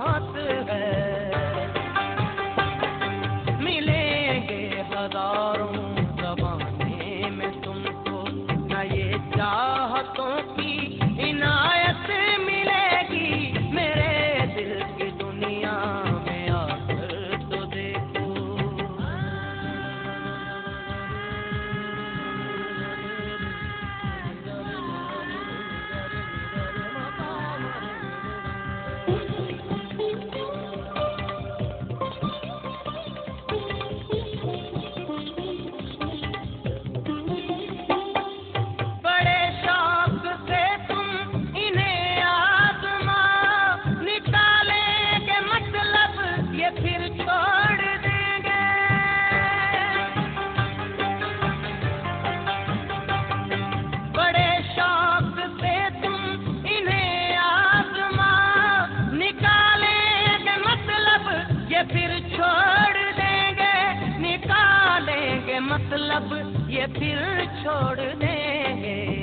heart to. निकालेंगे मतलब ये फिर छोड़ देंगे।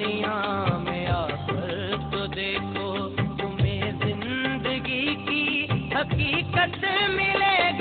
दुनिया में आकर तो देखो तुम्हें ज़िंदगी की हकीकत मिलेगी।